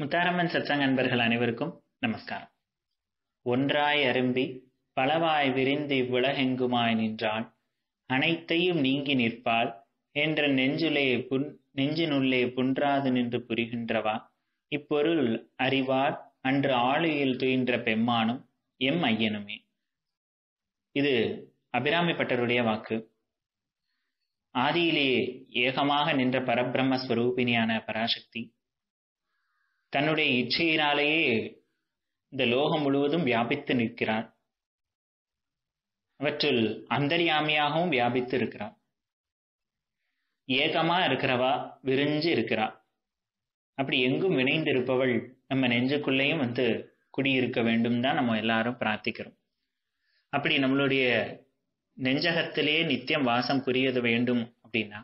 முத்தாரம்மன் சத்சங்க அன்பர்கள் அனைவருக்கும் நமஸ்காரம். ஒன்றாய் அரும்பி பலவாய் விரிந்து இவ்வுலகெங்குமாய் நின்றாள் அனைத்தையும் நீங்கி நிற்பாள். என்ற நெஞ்சுலே புன் நெஞ்சினுள்ளே புன்றாது நின்று புரிகின்றவா? இப்பொருள் அறிவார். அன்று ஆளுயில் துயின்ற பெம்மானும் எம் ஐயனுமே. இது அபிராமி பட்டருடைய வாக்கு. ஆதியிலேயே ஏகமாக நின்ற பரபிரம்ம ஸ்வரூபினியான பராசக்தி தன்னுடைய இச்சையினாலேயே இந்த லோகம் முழுவதும் வியாபித்து நிற்கிறார் அவற்றில் அந்தரியாமியாகவும் வியாபித்து இருக்கிறார் ஏகமா இருக்கிறவா விரிஞ்சு இருக்கிறா. அப்படி எங்கும் இணைந்திருப்பவள் நம்ம நெஞ்சுக்குள்ளேயும் வந்து குடியிருக்க வேண்டும் தான் நம்ம எல்லாரும் பிரார்த்திக்கிறோம். அப்படி நம்மளுடைய நெஞ்சகத்திலே நித்தியம் வாசம் புரியது வேண்டும் அப்படின்னா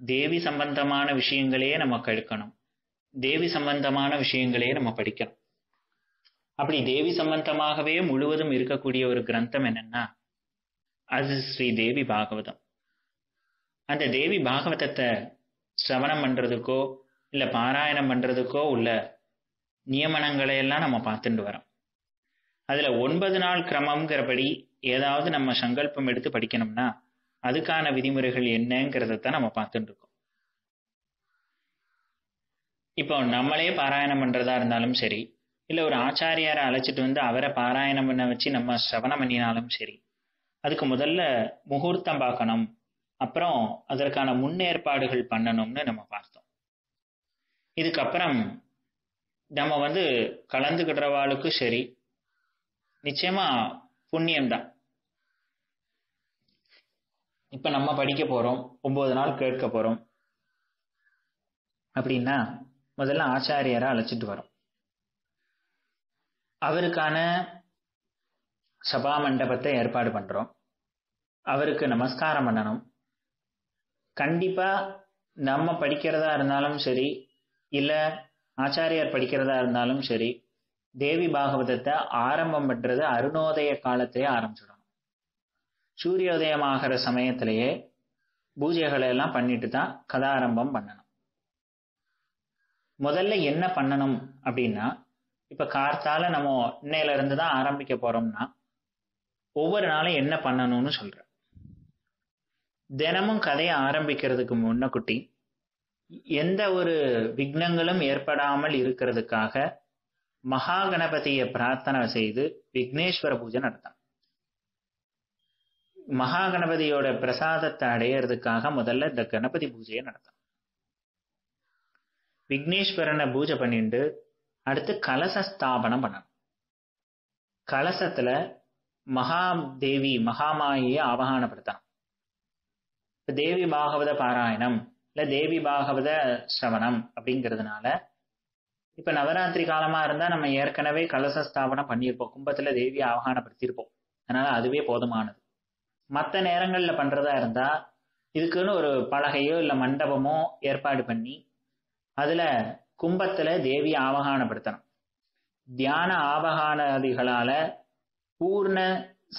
தேவி சம்பந்தமான விஷயங்களையே நம்ம கழுக்கணும் தேவி சம்பந்தமான விஷயங்களையே நம்ம படிக்கணும். அப்படி தேவி சம்பந்தமாகவே முழுவதும் இருக்கக்கூடிய ஒரு கிரந்தம் என்னன்னா அது ஸ்ரீ தேவி பாகவதம். அந்த தேவி பாகவதத்தை சிரவணம் பண்றதுக்கோ இல்ல பாராயணம் பண்றதுக்கோ உள்ள நியமனங்களை எல்லாம் நம்ம பார்த்துட்டு வரோம். அதுல ஒன்பது நாள் கிரமம்ங்கிறபடி ஏதாவது நம்ம சங்கல்பம் எடுத்து படிக்கணும்னா அதுக்கான விதிமுறைகள் என்னங்கிறத தான் நம்ம பார்த்துட்டு இருக்கோம். இப்போ நம்மளே பாராயணம் பண்றதா இருந்தாலும் சரி இல்லை ஒரு ஆச்சாரியாரை அழைச்சிட்டு வந்து அவரை பாராயணம் பண்ண வச்சு நம்ம சிரவணம் பண்ணினாலும் சரி அதுக்கு முதல்ல முகூர்த்தம் பார்க்கணும். அப்புறம் அதற்கான முன்னேற்பாடுகள் பண்ணணும்னு நம்ம பார்த்தோம். இதுக்கப்புறம் நம்ம வந்து கலந்துக்கிடுறவாளுக்கும் சரி நிச்சயமா புண்ணியம்தான். இப்ப நம்ம படிக்க போறோம் ஒன்பது நாள் கேட்க போறோம். அப்படின்னா முதல்ல ஆச்சாரியரை அழைச்சிட்டு வரோம். அவருக்கான சபா மண்டபத்தை ஏற்பாடு பண்றோம். அவருக்கு நமஸ்காரம் பண்ணணும். கண்டிப்பா நம்ம படிக்கிறதா இருந்தாலும் சரி இல்ல ஆச்சாரியார் படிக்கிறதா இருந்தாலும் சரி தேவி பாகவதத்தை ஆரம்பம் பண்றது அருணோதய காலத்திலே ஆரம்பிச்சிடணும். சூரியோதயம் ஆகிற சமயத்திலேயே பூஜைகளை எல்லாம் பண்ணிட்டு தான் கதாரம்பம் பண்ணணும். முதல்ல என்ன பண்ணணும் அப்படின்னா இப்ப கார்த்தால நம்ம இன்னையில இருந்து தான் ஆரம்பிக்க போறோம்னா ஒவ்வொரு நாளும் என்ன பண்ணணும்னு சொல்றேன். தினமும் கதையை ஆரம்பிக்கிறதுக்கு முன்னக்குட்டி எந்த ஒரு விக்னங்களும் ஏற்படாமல் இருக்கிறதுக்காக மகா கணபதியை பிரார்த்தனை செய்து விக்னேஸ்வர பூஜை நடத்தணும். மகா கணபதியோட பிரசாதத்தை அடையிறதுக்காக முதல்ல இந்த கணபதி பூஜையை நடத்தணும். விக்னேஸ்வரனை பூஜை பண்ணிட்டு அடுத்து கலச ஸ்தாபனம் பண்ணணும். கலசத்துல மகா தேவி மகாமாயை இப்போ தேவி பாகவத பாராயணம் இல்ல தேவி பாகவத சிரவணம் அப்படிங்கிறதுனால இப்ப நவராத்திரி காலமா இருந்தா நம்ம ஏற்கனவே கலச ஸ்தாபனம் பண்ணியிருப்போம். கும்பத்துல தேவி ஆவகானப்படுத்தியிருப்போம். அதனால அதுவே போதுமானது. மற்ற நேரங்கள்ல பண்றதா இருந்தா இதுக்குன்னு ஒரு பலகையோ இல்ல மண்டபமோ ஏற்பாடு பண்ணி அதுல கும்பத்துல தேவி ஆவகானப்படுத்தணும். தியான ஆவகானாதிகளால பூர்ண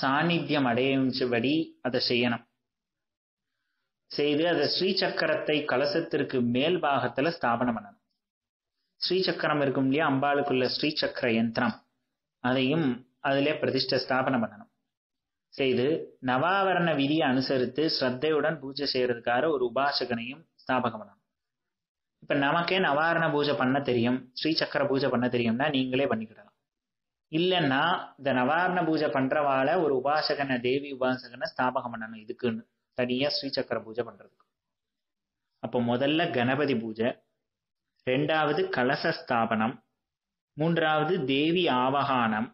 சாநித்தியம் அடையும்படி அதை செய்யணும். செய்து அதை ஸ்ரீசக்கரத்தை கலசத்திற்கு மேல் பாகத்துல ஸ்தாபனம் பண்ணணும். ஸ்ரீசக்கரம் இருக்கும் இல்லையா? அம்பாளுக்குள்ள ஸ்ரீசக்கர யந்திரம். அதையும் அதிலே பிரதிஷ்ட ஸ்தாபனம் பண்ணணும். செய்து நவாவரண விதியை அனுசரித்து ஸ்ரத்தையுடன் பூஜை செய்யறதுக்காக ஒரு உபாசகனையும் ஸ்தாபகம் பண்ணணும். இப்ப நமக்கே நவாரண பூஜை பண்ண தெரியும் ஸ்ரீ சக்கர பூஜை பண்ண தெரியும்னா நீங்களே பண்ணிக்கிடலாம். இல்லைன்னா இந்த நவாரண பூஜை பண்றவால ஒரு உபாசகனை தேவி உபாசகனை ஸ்தாபகம் பண்ணணும் இதுக்குன்னு. தனியா ஸ்ரீசக்கர பூஜை பண்றதுக்கு. அப்போ முதல்ல கணபதி பூஜை ரெண்டாவது கலச ஸ்தாபனம் மூன்றாவது தேவி ஆவகானம்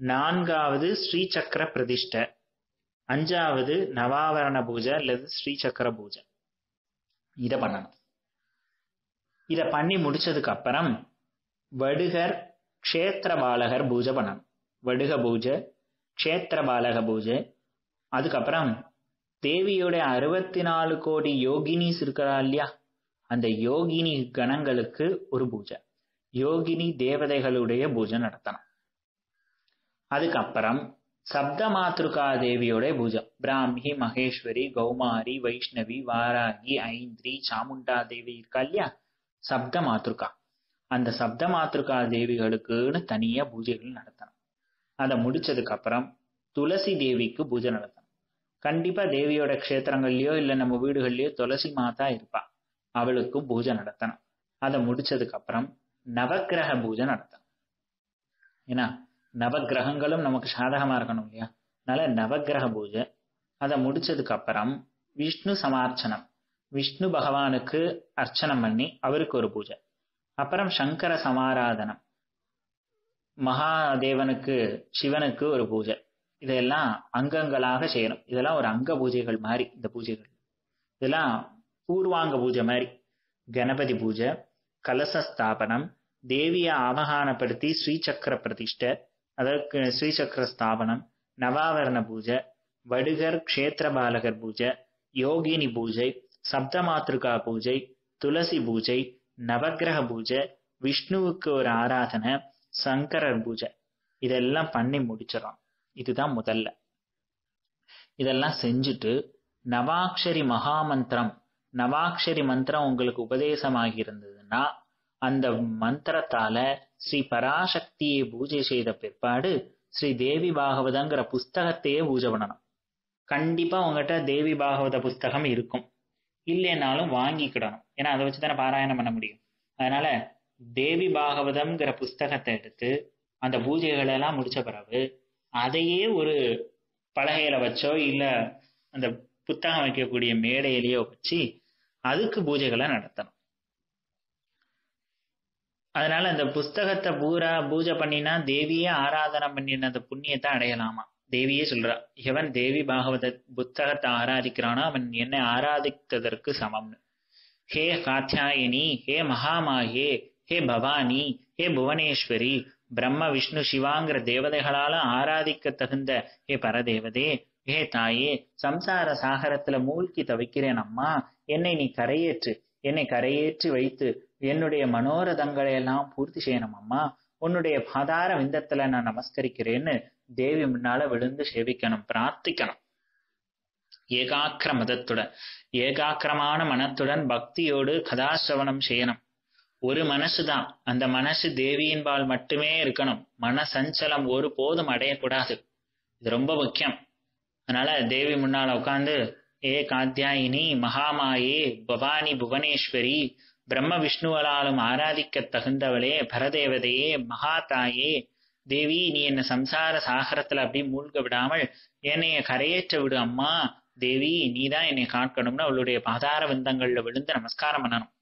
நான்காவது ஸ்ரீசக்கர பிரதிஷ்ட அஞ்சாவது நவாவரண பூஜை அல்லது ஸ்ரீசக்கர பூஜை. இதை பண்ணணும். இதை பண்ணி முடிச்சதுக்கு அப்புறம் வடுகர் க்ஷேத்திர பாலகர் பூஜை பண்ணணும். வடுக பூஜை க்ஷேத்திர பாலக பூஜை. அதுக்கப்புறம் தேவியோட அறுபத்தி நாலு கோடி யோகினிஸ் இருக்கிறா இல்லையா? அந்த யோகினி கணங்களுக்கு ஒரு பூஜை. யோகினி தேவதைகளுடைய பூஜை நடத்தணும். அதுக்கப்புறம் சப்த மாத்ருகா தேவியோட பூஜை. பிராமி மகேஸ்வரி கௌமாரி வைஷ்ணவி வாராகி ஐந்திரி சாமுண்டா தேவி இருக்கா இல்லையா? சப்த மாத்ருக்கா அந்த சப்த மாத்ருக்கா தேவிகளுக்குன்னு தனியா பூஜைகள் நடத்தணும். அதை முடிச்சதுக்கு அப்புறம் துளசி தேவிக்கு பூஜை நடத்தணும். கண்டிப்பா தேவியோட க்ஷேத்திரங்கள்லயோ இல்ல நம்ம வீடுகள்லயோ துளசி மாதா இருப்பா. அவளுக்கும் பூஜை நடத்தணும். அதை முடிச்சதுக்கு அப்புறம் நவக்கிரக பூஜை நடத்தணும். ஏன்னா நவக்கிரகங்களும் நமக்கு சாதகமா இருக்கணும் இல்லையா? அதனால நவக்கிரக பூஜை. அதை முடிச்சதுக்கு அப்புறம் விஷ்ணு சமார்ச்சனம். விஷ்ணு பகவானுக்கு அர்ச்சனம் பண்ணி அவருக்கு ஒரு பூஜை. அப்புறம் சங்கர சமாராதனம். மகாதேவனுக்கு சிவனுக்கு ஒரு பூஜை. இதெல்லாம் அங்கங்களாக செய்யணும். இதெல்லாம் ஒரு அங்க பூஜைகள் மாதிரி இந்த பூஜைகள். இதெல்லாம் பூர்வாங்க பூஜை மாதிரி. கணபதி பூஜை கலச ஸ்தாபனம் தேவியை ஆபகானப்படுத்தி ஸ்ரீசக்கர பிரதிஷ்டை அதற்கு ஸ்ரீசக்கர ஸ்தாபனம் நவாவரண பூஜை வடுகர் க்ஷேத்திர பாலகர் பூஜை யோகினி பூஜை சப்த மாத்திருக்கா பூஜை துளசி பூஜை நவக்கிரக பூஜை விஷ்ணுவுக்கு ஒரு ஆராதனை சங்கரர் பூஜை. இதெல்லாம் பண்ணி முடிச்சிடும் இதுதான் முதல்ல. இதெல்லாம் செஞ்சுட்டு நவாக்ஷரி மகாமந்திரம். நவாக்ஷரி மந்திரம் உங்களுக்கு உபதேசமாகி இருந்ததுன்னா அந்த மந்திரத்தால ஸ்ரீ பராசக்தியை பூஜை செய்த பிற்பாடு ஸ்ரீ தேவி பாகவதங்கிற புஸ்தகத்தையே பூஜை பண்ணணும். கண்டிப்பா உங்ககிட்ட தேவி பாகவத புஸ்தகம் இருக்கும். இல்லைன்னாலும் வாங்கிக்கிடணும். ஏன்னா அதை வச்சு தானே பாராயணம் பண்ண முடியும். அதனால தேவி பாகவதம்ங்கிற புஸ்தகத்தை எடுத்து அந்த பூஜைகளை எல்லாம் முடிச்ச பிறகு அதையே ஒரு பலகையில வச்சோ இல்ல அந்த புத்தகம் வைக்கக்கூடிய மேடையிலேயோ வச்சு அதுக்கு பூஜைகளை நடத்தணும். அதனால அந்த புஸ்தகத்தை பூரா பூஜை பண்ணினா தேவியே ஆராதனை பண்ணின அந்த புண்ணியத்தை அடையலாமா? தேவியே சொல்றா எவன் தேவி பாகவத புத்தகத்தை ஆராதிக்கிறானோ அவன் என்னை ஆராதித்ததற்கு சமம்னு ஹே காத்தியாயினி ஹே மகாமாயே ஹே பவானி ஹே புவனேஸ்வரி பிரம்ம விஷ்ணு சிவாங்கிற தேவதைகளால ஆராதிக்க தகுந்த ஹே பரதேவதே ஹே தாயே சம்சார சாகரத்துல மூழ்கி தவிக்கிறேன் அம்மா. என்னை நீ கரையேற்று என்னை கரையேற்றி வைத்து என்னுடைய மனோரதங்களை எல்லாம் பூர்த்தி செய்யணும் அம்மா. உன்னுடைய பாதார விந்தத்துல நான் நமஸ்கரிக்கிறேன்னு தேவி முன்னால விழுந்து சேவிக்கணும் பிரார்த்திக்கணும். ஏகாக்கிர மதத்துடன் ஏகாக்கிரமான மனத்துடன் பக்தியோடு கதாசிரவணம் செய்யணும். ஒரு மனசுதான். அந்த மனசு தேவியின்பால் மட்டுமே இருக்கணும். மன சஞ்சலம் ஒரு போதும் அடையக்கூடாது. இது ரொம்ப முக்கியம். அதனால தேவி முன்னால உட்காந்து ஏ காத்தியாயினி மகாமாயே பவானி புவனேஸ்வரி பிரம்ம விஷ்ணுவலாலும் ஆராதிக்க தகுந்தவளே பரதேவதையே மகாதாயே தேவி நீ என்ன சம்சார சாகரத்துல அப்படியே மூழ்க விடாமல் என்னைய கரையேற்ற விடு அம்மா. தேவி நீதான் என்னை காக்கணும்னு அவளுடைய பாதார விந்தங்கள்ல விழுந்து நமஸ்காரம் பண்ணணும்.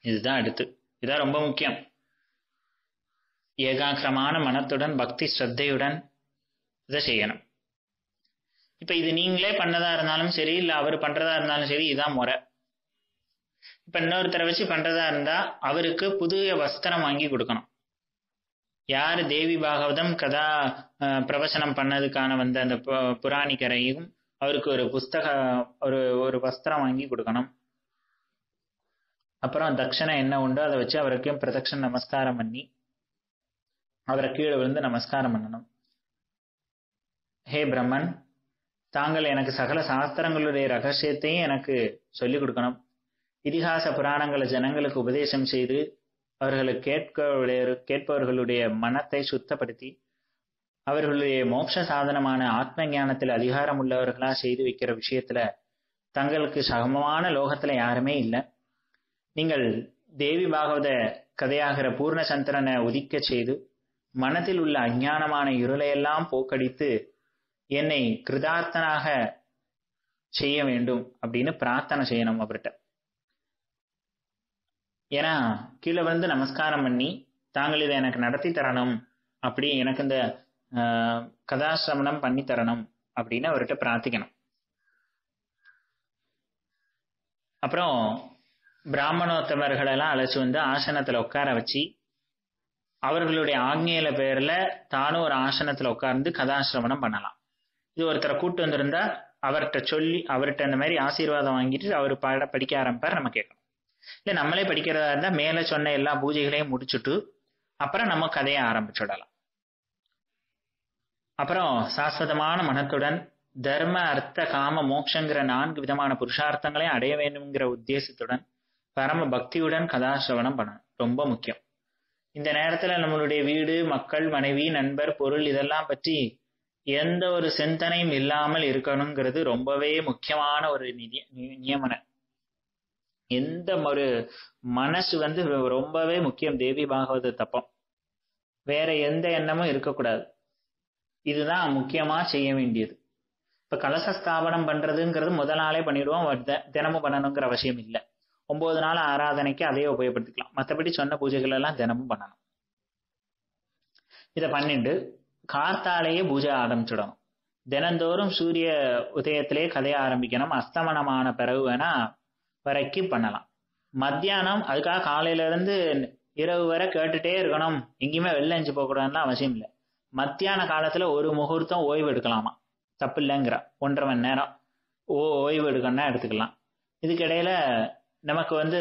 இதுதான் அடுத்து. இதுதான் ரொம்ப முக்கியம். ஏகாக்கிரமான மனத்துடன் பக்தி ஸ்ரத்தையுடன் இதை செய்யணும். இப்ப இது நீங்களே பண்ணதா இருந்தாலும் சரி இல்ல அவர் பண்றதா இருந்தாலும் சரி இதான் முறை. இப்ப இன்னொருத்தரை வச்சு பண்றதா இருந்தா அவருக்கு புதிய வஸ்திரம் வாங்கி கொடுக்கணும். யார் தேவி பாகவதம் கதா பிரவசனம் பண்ணதுக்கான வந்த அந்த புராணிக்கரையும் அவருக்கு ஒரு புஸ்தக ஒரு ஒரு வஸ்திரம் வாங்கி கொடுக்கணும். அப்புறம் தட்சணை என்ன உண்டோ அதை வச்சு அவருக்கும் பிரதட்சண நமஸ்காரம் பண்ணி அவரை கீழே விழுந்து நமஸ்காரம் பண்ணணும். ஹே பிரம்மன் தாங்கள் எனக்கு சகல சாஸ்திரங்களுடைய ரகசியத்தையும் எனக்கு சொல்லிக் கொடுக்கணும். இதிகாச புராணங்களை ஜனங்களுக்கு உபதேசம் செய்து அவர்களை கேட்க கேட்பவர்களுடைய மனத்தை சுத்தப்படுத்தி அவர்களுடைய மோட்ச சாதனமான ஆத்ம ஞானத்தில் அதிகாரம் உள்ளவர்களா செய்து வைக்கிற விஷயத்துல தங்களுக்கு சமமான லோகத்துல யாருமே இல்லை. நீங்கள் தேவி பாகவத கதையாகிற பூர்ணசந்திரனை உதிக்க செய்து மனத்தில் உள்ள அஞ்ஞானமான இருளையெல்லாம் போக்கடித்து என்னை கிருதார்த்தனாக செய்ய வேண்டும் அப்படின்னு பிரார்த்தனை செய்யணும் அவர்கிட்ட. ஏன்னா கீழே வந்து நமஸ்காரம் பண்ணி தாங்கள் இதை எனக்கு நடத்தி தரணும் அப்படி எனக்கு இந்த கதாசிரமணம் பண்ணி தரணும் அப்படின்னு அவர்கிட்ட பிரார்த்திக்கணும். அப்புறம் பிராமணோத்தமர்களெல்லாம் அழைச்சி வந்து ஆசனத்தில் உட்கார வச்சு அவர்களுடைய ஆக்ஞையில பேர்ல தானும் ஒரு ஆசனத்துல உட்கார்ந்து கதாசிரவணம் பண்ணலாம். இது ஒருத்தரை கூட்டு வந்திருந்தா அவர்கிட்ட சொல்லி அவர்கிட்ட இந்த மாதிரி ஆசீர்வாதம் வாங்கிட்டு அவர் பாட படிக்க ஆரம்பிப்பார் நம்ம கேட்கணும். இல்லை நம்மளே படிக்கிறதா இருந்தா மேல சொன்ன எல்லா பூஜைகளையும் முடிச்சுட்டு அப்புறம் நம்ம கதையை ஆரம்பிச்சுடலாம். அப்புறம் சாஸ்வதமான மனத்துடன் தர்ம அர்த்த காம மோட்சங்கிற நான்கு விதமான புருஷார்த்தங்களையும் அடைய வேண்டும்ங்கிற உத்தேசத்துடன் பரம பக்தியுடன் கதாசிரவணம் பண்ணணும். ரொம்ப முக்கியம். இந்த நேரத்துல நம்மளுடைய வீடு மக்கள் மனைவி நண்பர் பொருள் இதெல்லாம் பற்றி எந்த ஒரு சிந்தனையும் இல்லாமல் இருக்கணுங்கிறது ரொம்பவே முக்கியமான ஒரு நிதி நியமனம். எந்த ஒரு மனசு வந்து ரொம்பவே முக்கியம். தேவி பாகவத தப்பம். வேற எந்த எண்ணமும் இருக்கக்கூடாது. இதுதான் முக்கியமா செய்ய வேண்டியது. இப்ப கலச ஸ்தாபனம் பண்றதுங்கிறது முதல் நாளே பண்ணிடுவோம். தினமும் பண்ணணுங்கிற அவசியம் இல்லை. ஒன்பது நாள் ஆராதனைக்கு அதே உபயோகப்படுத்திக்கலாம். மற்றபடி சொன்ன பூஜைகள் எல்லாம் தினமும் பண்ணணும். இதை பண்ணிட்டு கார்த்தாலேயே பூஜை ஆரம்பிச்சிடணும். தினந்தோறும் சூரிய உதயத்திலே கதைய ஆரம்பிக்கணும். அஸ்தமனமான பிறகு வேணா வரைக்கும் பண்ணலாம். மத்தியானம் அதுக்காக காலையில இருந்து இரவு வரை கேட்டுட்டே இருக்கணும். எங்கேயுமே வெளில எஞ்சி போகக்கூடாதுலாம் அவசியம் இல்லை. மத்தியான காலத்துல ஒரு முகூர்த்தம் ஓய்வு எடுக்கலாமா? தப்பு இல்லைங்கிற. ஒன்றரை மணி நேரம் ஓ ஓய்வு எடுக்கணும்னா எடுத்துக்கலாம். இதுக்கிடையில் நமக்கு வந்து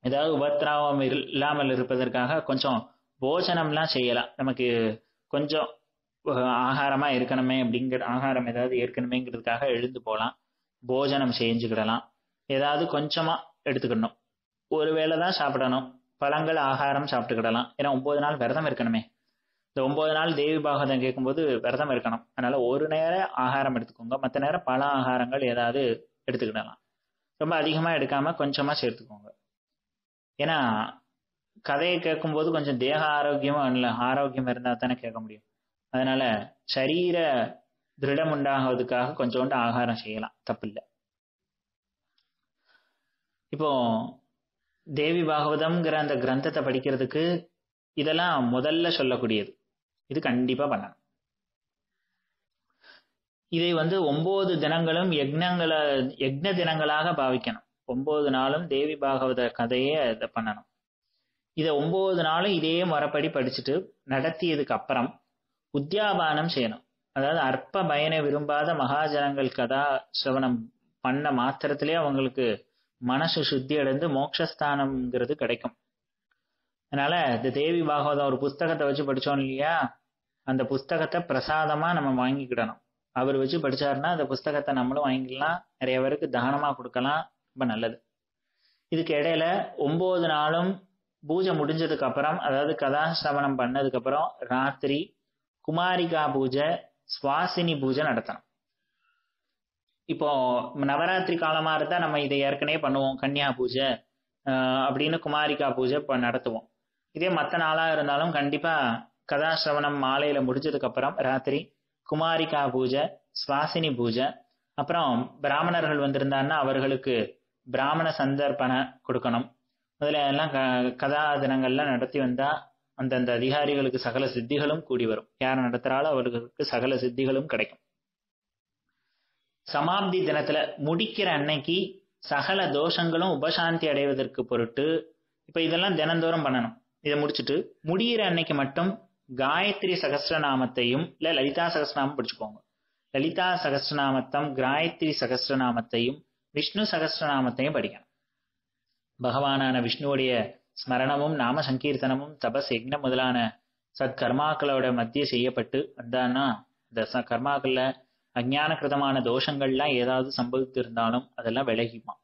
ஏதாவது உபத்திராவம் இல்லாமல் இருப்பதற்காக கொஞ்சம் போஜனம்லாம் செய்யலாம். நமக்கு கொஞ்சம் ஆகாரமாக இருக்கணுமே அப்படிங்கிற ஆகாரம் ஏதாவது ஏற்கனவேங்கிறதுக்காக எழுந்து போகலாம். போஜனம் செஞ்சுக்கிடலாம். ஏதாவது கொஞ்சமா எடுத்துக்கணும். ஒரு வேளை தான் சாப்பிடணும். பழங்கள் ஆகாரம் சாப்பிட்டுக்கிடலாம். ஏன்னா ஒன்பது நாள் விரதம் இருக்கணுமே. இந்த ஒன்பது நாள் தேவி பாகவதம் கேட்கும்போது விரதம் இருக்கணும். அதனால ஒரு நேரம் ஆகாரம் எடுத்துக்கோங்க. மற்ற நேரம் பல ஆகாரங்கள் ஏதாவது எடுத்துக்கிடலாம். ரொம்ப அதிகமாக எடுக்காம கொஞ்சமாக சேர்த்துக்கோங்க. ஏன்னா கதையை கேட்கும்போது கொஞ்சம் தேக ஆரோக்கியமும் இல்லை ஆரோக்கியம் இருந்தால் தானே கேட்க முடியும். அதனால சரீர திருடம் உண்டாகிறதுக்காக கொஞ்சோண்டு ஆகாரம் செய்யலாம். தப்பில்லை. இப்போ தேவி பாகவதம்ங்கிற அந்த கிரந்தத்தை படிக்கிறதுக்கு இதெல்லாம் முதல்ல சொல்லக்கூடியது. இது கண்டிப்பா பண்ணணும். இதை வந்து ஒன்பது தினங்களும் யக்னங்களை யக்ன தினங்களாக பாவிக்கணும். ஒன்பது நாளும் தேவி பாகவத கதையே இதை பண்ணணும். இதை ஒன்பது நாளும் இதே முறைப்படி படிச்சுட்டு நடத்தியதுக்கு அப்புறம் உத்தியாபானம் செய்யணும். அதாவது அற்ப பயனை விரும்பாத மகாஜனங்கள் கதா சிரவணம் பண்ண மாத்திரத்திலே அவங்களுக்கு மனசு சுத்தி அடைந்து மோட்சஸ்தானம்ங்கிறது கிடைக்கும். அதனால இந்த தேவி பாகவதம் ஒரு புஸ்தகத்தை வச்சு படிச்சோம் இல்லையா? அந்த புஸ்தகத்தை பிரசாதமா நம்ம வாங்கிக்கிடணும். அவர் வச்சு படிச்சாருன்னா அந்த புஸ்தகத்தை நம்மளும் வாங்கிக்கலாம். நிறைய பேருக்கு தானமா கொடுக்கலாம். ரொம்ப நல்லது. இதுக்கு இடையில ஒன்பது நாளும் பூஜை முடிஞ்சதுக்கு அப்புறம் அதாவது கதாசிரவணம் பண்ணதுக்கு அப்புறம் ராத்திரி குமாரிகா பூஜை சுவாசினி பூஜை நடத்தணும். இப்போ நவராத்திரி காலமா இருந்தா நம்ம இதை ஏற்கனவே பண்ணுவோம் கன்னியா பூஜை அப்படின்னு குமாரிகா பூஜை இப்போ நடத்துவோம். இதே மற்ற நாளா இருந்தாலும் கண்டிப்பா கதாசிரவணம் மாலையில முடிஞ்சதுக்கு அப்புறம் ராத்திரி குமாரிகா பூஜை சுவாசினி பூஜை அப்புறம் பிராமணர்கள் வந்திருந்தாருன்னா அவர்களுக்கு பிராமண சந்தர்ப்பணை கொடுக்கணும். முதல்ல எல்லாம் கதா தினங்கள்லாம் நடத்தி வந்தா அந்தந்த அதிகாரிகளுக்கு சகல சித்திகளும் கூடி வரும். யார் நடத்துறாலும் அவர்களுக்கு சகல சித்திகளும் கிடைக்கும். சமாப்தி தினத்துல முடிக்கிற அன்னைக்கு சகல தோஷங்களும் உபசாந்தி அடைவதற்கு பொருட்டு இப்ப இதெல்லாம் தினந்தோறும் பண்ணணும். இதை முடிச்சுட்டு முடிகிற அன்னைக்கு மட்டும் காயத்ரி சகசிரநாமத்தையும் இல்ல லலிதா சகசிரநாமம் படிச்சுக்கோங்க. லலிதா சகசிரநாமத்தம் காயத்ரி சகசிரநாமத்தையும் விஷ்ணு சகசிரநாமத்தையும் படிக்கணும். பகவானான விஷ்ணுவுடைய ஸ்மரணமும் நாம சங்கீர்த்தனமும் தபஸ் யக்னம் முதலான சத்கர்மாக்களோட மத்திய செய்யப்பட்டு வந்தான்னா இந்த கர்மாக்கள்ல அஜானகிருதமான தோஷங்கள்லாம் ஏதாவது சம்பவித்து இருந்தாலும் அதெல்லாம் விலகிமா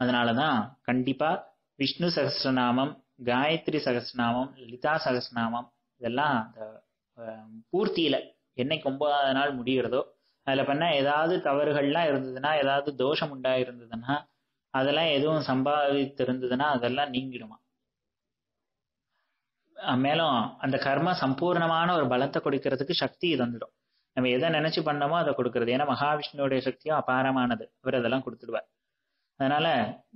அதனாலதான் கண்டிப்பா விஷ்ணு சகசிரநாமம் காயத்ரி சகசிரநாமம் லலிதா சகசிரநாமம் இதெல்லாம் அந்த பூர்த்தியில என்னைக்கு ஒன்பதாவது நாள் முடிகிறதோ அதுல பண்ண ஏதாவது தவறுகள்லாம் இருந்ததுன்னா ஏதாவது தோஷம் உண்டாயிருந்ததுன்னா அதெல்லாம் எதுவும் சம்பாதித்து இருந்ததுன்னா அதெல்லாம் நீங்கிடுமா மேலும் அந்த கர்ம சம்பூர்ணமான ஒரு பலத்தை கொடுக்கறதுக்கு சக்தி தந்துடும் நம்ம எதை நினைச்சு பண்ணமோ அதை கொடுக்கறது. ஏன்னா மகாவிஷ்ணுவோடைய சக்தியும் அபாரமானது. அவர் அதெல்லாம் கொடுத்துடுவார். அதனால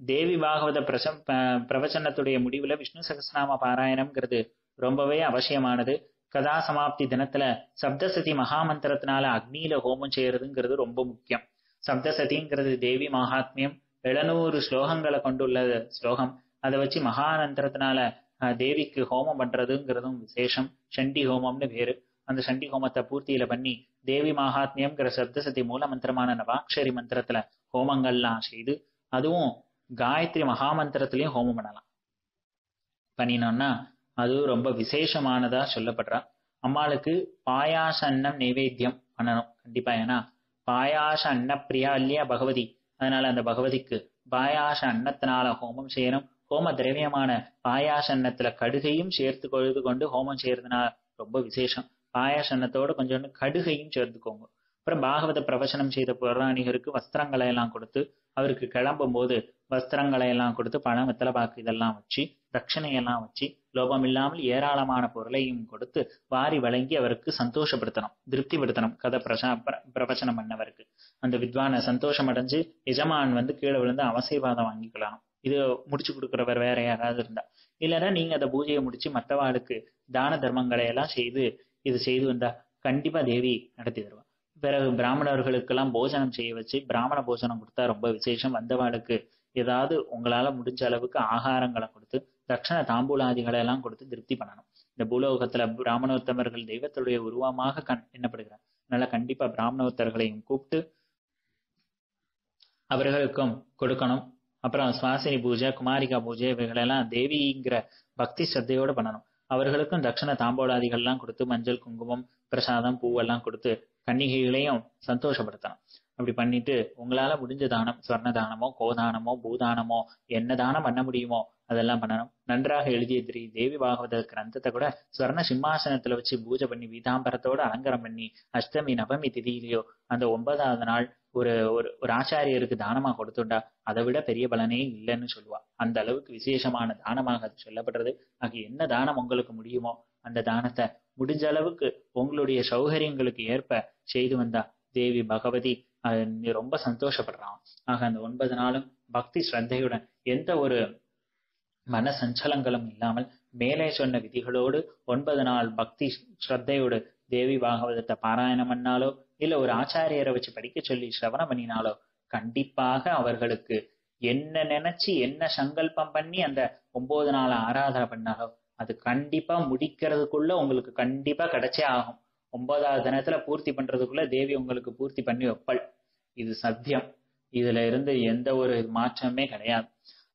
தேவி பாகவத பிரசம் பிரவச்சனத்துடைய முடிவுல விஷ்ணு சகசிரநாம பாராயணம்ங்கிறது ரொம்பவே அவசியமானது. கதா சமாப்தி தினத்துல சப்தசதி மகாமந்திரத்தினால அக்னியில ஹோமம் செய்யறதுங்கிறது ரொம்ப முக்கியம். சப்தசதிங்கிறது தேவி மகாத்மியம். எழுநூறு ஸ்லோகங்களை கொண்டுள்ள ஸ்லோகம். அதை வச்சு மகானந்திரத்தினால தேவிக்கு ஹோமம் பண்றதுங்கிறதும் விசேஷம். சண்டி ஹோமம்னு பேரு. அந்த சண்டி ஹோமத்தை பூர்த்தியில பண்ணி தேவி மகாத்மியம்ங்கிற சப்தசதி மூல மந்திரமான நவாட்சரி மந்திரத்துல ஹோமங்கள்லாம் செய்து அதுவும் காயத்ரி மகாமந்திரத்திலையும் ஹோமம் பண்ணலாம். பண்ணினோம்னா அது ரொம்ப விசேஷமானதா சொல்லப்படுறா. அம்மாளுக்கு பாயாச அன்னம் நைவேத்தியம் பண்ணணும் கண்டிப்பா. ஏன்னா பாயாச அன்னப்பிரியா இல்லையா பகவதி? அதனால அந்த பகவதிக்கு பாயாச அன்னத்தினால ஹோமம் செய்யணும். ஹோம திரவியமான பாயாசன்னத்துல கடுகையும் சேர்த்து கொழுது கொண்டு ஹோமம் செய்யறதுனால ரொம்ப விசேஷம். பாயாசன்னத்தோட கொஞ்சோண்டு கடுகையும் சேர்த்துக்கோங்க. அப்புறம் பாகவத பிரவசனம் செய்த புராணிகருக்கு வஸ்திரங்களை எல்லாம் கொடுத்து அவருக்கு கிளம்பும் போது வஸ்திரங்களை எல்லாம் கொடுத்து பணம் வெத்தலைபாக்கு இதெல்லாம் வச்சு தட்சிணையெல்லாம் வச்சு லோபம் இல்லாமல் ஏராளமான பொருளையும் கொடுத்து வாரி வழங்கி அவருக்கு சந்தோஷப்படுத்தணும் திருப்திப்படுத்தணும் கதை பிரசா பிரவச்சனம் பண்ணவருக்கு. அந்த வித்வானை சந்தோஷம் அடைஞ்சு எஜமான் வந்து கீழே விழுந்து அவசைவாதம் வாங்கிக்கலாம் இது முடிச்சு கொடுக்குறவர் வேற யாராவது இருந்தா. இல்லைன்னா நீங்க அந்த பூஜையை முடிச்சு மற்றவாளுக்கு தான தர்மங்களை எல்லாம் செய்து இது செய்து வந்தா கண்டிப்பா தேவி நடத்தி தருவா பிறகு பிராமணர்களுக்கெல்லாம் போஜனம் செய்ய வச்சு பிராமண போஜனம் கொடுத்தா ரொம்ப விசேஷம். வந்தவாளுக்கு ஏதாவது உங்களால முடிஞ்ச அளவுக்கு ஆகாரங்களை கொடுத்து தட்சண தாம்பூலாதிகளை எல்லாம் கொடுத்து திருப்தி பண்ணணும். இந்த பூலோகத்துல பிராமணோத்தமர்கள் தெய்வத்துடைய உருவமாக கண் எண்ணப்படுகிறார். அதனால கண்டிப்பா பிராமணோத்தர்களையும் கூப்பிட்டு அவர்களுக்கும் கொடுக்கணும். அப்புறம் சுவாசினி பூஜை குமாரிகா பூஜை இவைகளெல்லாம் தேவிங்கிற பக்தி ஸ்ரத்தையோட பண்ணணும். அவர்களுக்கும் தட்சண தாம்போலாதிகள்லாம் கொடுத்து மஞ்சள் குங்குமம் பிரசாதம் பூவெல்லாம் கொடுத்து கன்னிகைகளையும் சந்தோஷப்படுத்தணும். அப்படி பண்ணிட்டு உங்களால முடிஞ்ச தானம் சொர்ண தானமோ கோதானமோ பூதானமோ என்ன தானம் பண்ண முடியுமோ அதெல்லாம் பண்ணணும். நன்றாக எழுதிய திரி தேவி பாகவத கிரந்தத்தை கூட ஸ்வர்ண சிம்மாசனத்துல வச்சு பூஜை பண்ணி வீதாம்பரத்தோட அலங்காரம் பண்ணி அஷ்டமி நவமி திதியிலையோ அந்த ஒன்பதாவது நாள் ஒரு ஒரு ஒரு ஆச்சாரியருக்கு தானமா கொடுத்துட்டா அதை விட பெரிய பலனே இல்லைன்னு சொல்லுவா. அந்த அளவுக்கு விசேஷமான தானமாக அது சொல்லப்படுறது. ஆக என்ன தானம் உங்களுக்கு முடியுமோ அந்த தானத்தை முடிஞ்ச அளவுக்கு உங்களுடைய சௌகரியங்களுக்கு ஏற்ப செய்து வந்தா தேவி பகவதி நீ ரொம்ப சந்தோஷப்படுறான். ஆக அந்த ஒன்பது நாளும் பக்தி ஸ்ரத்தையுடன் எந்த ஒரு மன சஞ்சலங்களும் இல்லாமல் மேலே சொன்ன விதிகளோடு ஒன்பது நாள் பக்தி ஸ்ரத்தையோடு தேவி பாகவதத்தை பாராயணம் பண்ணாலோ இல்ல ஒரு ஆச்சாரியரை வச்சு படிக்க சொல்லி சிரவணம் பண்ணினாலோ கண்டிப்பாக அவர்களுக்கு என்ன நினைச்சு என்ன சங்கல்பம் பண்ணி அந்த ஒன்பது நாள் ஆராதனை பண்ணாலோ அது கண்டிப்பா முடிக்கிறதுக்குள்ள உங்களுக்கு கண்டிப்பா கிடைச்சே ஆகும். ஒன்பதாவது தினத்துல பூர்த்தி பண்றதுக்குள்ள தேவி உங்களுக்கு பூர்த்தி பண்ணி வைப்பள். இது சத்தியம். இதுல இருந்து எந்த ஒரு மாற்றமே கிடையாது.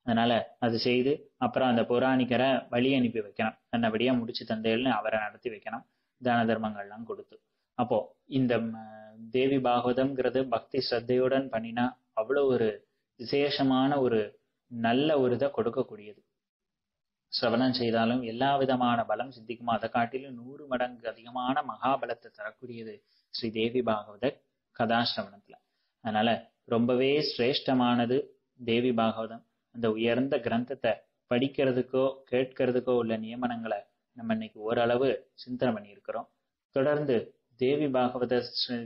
அதனால அது செய்து அப்புறம் அந்த புராணிக்கரை வழி அனுப்பி வைக்கணும். நல்லபடியா முடிச்சு தந்தைகள்னு அவரை நடத்தி வைக்கணும். தான தர்மங்கள்லாம் கொடுத்து. அப்போ இந்த தேவி பாகவதம்ங்கிறது பக்தி ஸ்ரத்தையுடன் பண்ணினா அவ்வளவு ஒரு விசேஷமான ஒரு நல்ல ஒரு இதை கொடுக்கக்கூடியது. சிரவணம் செய்தாலும் எல்லா விதமான பலம் சித்திக்குமா? அதை காட்டிலும் நூறு மடங்கு அதிகமான மகாபலத்தை தரக்கூடியது ஸ்ரீ தேவி பாகவத கதாசிரவணத்துல. அதனால ரொம்பவே சிரேஷ்டமானது தேவி பாகவதம். அந்த உயர்ந்த கிரந்தத்தை படிக்கிறதுக்கோ கேட்கறதுக்கோ உள்ள நியமனங்களை நம்ம இன்னைக்கு ஓரளவு சிந்தனை பண்ணியிருக்கிறோம். தொடர்ந்து தேவி பாகவத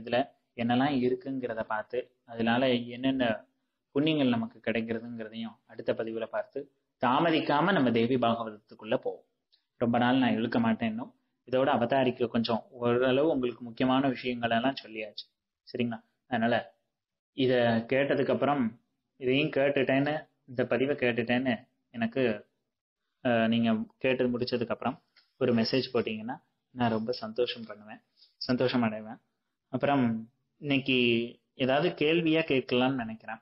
இதுல என்னெல்லாம் இருக்குங்கிறத பார்த்து அதனால என்னென்ன புண்ணியங்கள் நமக்கு கிடைக்கிறதுங்கிறதையும் அடுத்த பதிவுல பார்த்து தாமதிக்காம நம்ம தேவி பாகவதத்துக்குள்ள போவோம். ரொம்ப நாள் நான் இழுக்க மாட்டேன் இன்னும். இதோட அவதாரிக்க கொஞ்சம் ஓரளவு உங்களுக்கு முக்கியமான விஷயங்கள் எல்லாம் சொல்லியாச்சு. சரிங்களா? அதனால இத கேட்டதுக்கு அப்புறம் இதையும் கேட்டுட்டேன்னு இந்த பதிவை கேட்டுட்டேன்னு எனக்கு நீங்கள் கேட்டு முடிச்சதுக்கப்புறம் ஒரு மெசேஜ் போட்டிங்கன்னா நான் ரொம்ப சந்தோஷம் பண்ணுவேன். சந்தோஷம் அடைவேன். அப்புறம் இன்னைக்கு ஏதாவது கேள்வியாக கேட்கலான்னு நினைக்கிறேன்.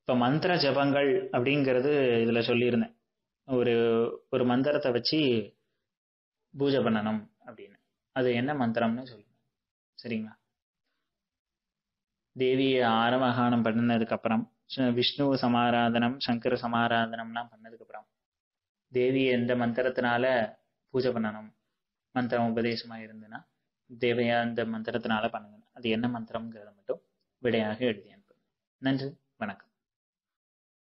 இப்போ மந்திர ஜபங்கள் அப்படிங்கிறது இதில் சொல்லியிருந்தேன். ஒரு ஒரு மந்திரத்தை வச்சு பூஜை பண்ணணும் அப்படின்னு. அது என்ன மந்திரம்னு சொல்லுங்க. சரிங்களா? தேவியை ஆரவகானம் பண்ணினதுக்கு விஷ்ணு சமாராதனம் சங்கர சமாராதனம்லாம் பண்ணதுக்கு அப்புறம் தேவி எந்த மந்திரத்தினால பூஜை பண்ணணும் மந்திரம் உபதேசமா இருந்ததுன்னா தேவையா அந்த மந்திரத்தினால பண்ணுங்க. அது என்ன மந்திரம்ங்கிறத மட்டும் விடையாக எழுதி அனுப்புங்க நன்றி வணக்கம்.